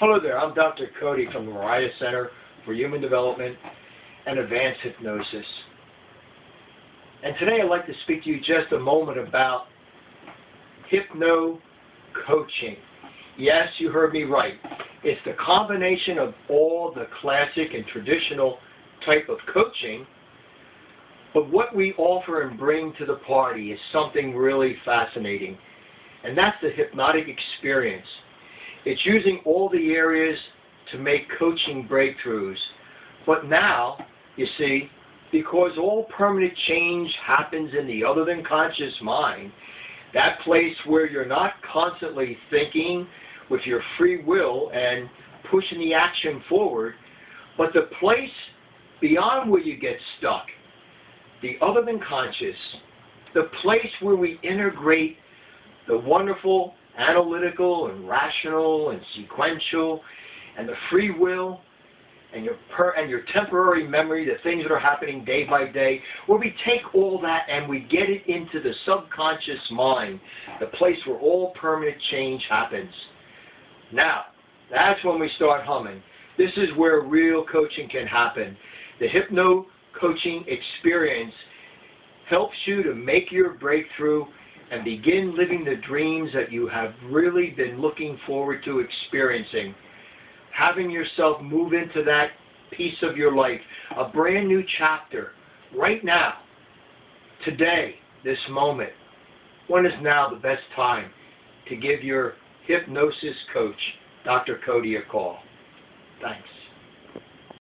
Hello there, I'm Dr. Cody from the Moriah Center for Human Development and Advanced Hypnosis. And today I'd like to speak to you just a moment about hypno coaching. Yes, you heard me right. It's the combination of all the classic and traditional type of coaching, but what we offer and bring to the party is something really fascinating, and that's the hypnotic experience. It's using all the areas to make coaching breakthroughs. But now, you see, because all permanent change happens in the other than conscious mind, that place where you're not constantly thinking with your free will and pushing the action forward, but the place beyond where you get stuck, the other than conscious, the place where we integrate the wonderful analytical and rational and sequential and the free will and your per and your temporary memory, the things that are happening day by day, where we take all that and we get it into the subconscious mind, the place where all permanent change happens. Now, that's when we start humming. This is where real coaching can happen. The hypno coaching experience helps you to make your breakthrough and begin living the dreams that you have really been looking forward to experiencing. Having yourself move into that piece of your life, a brand new chapter, right now, today, this moment. When is now the best time to give your hypnosis coach, Dr. Cody, a call? Thanks.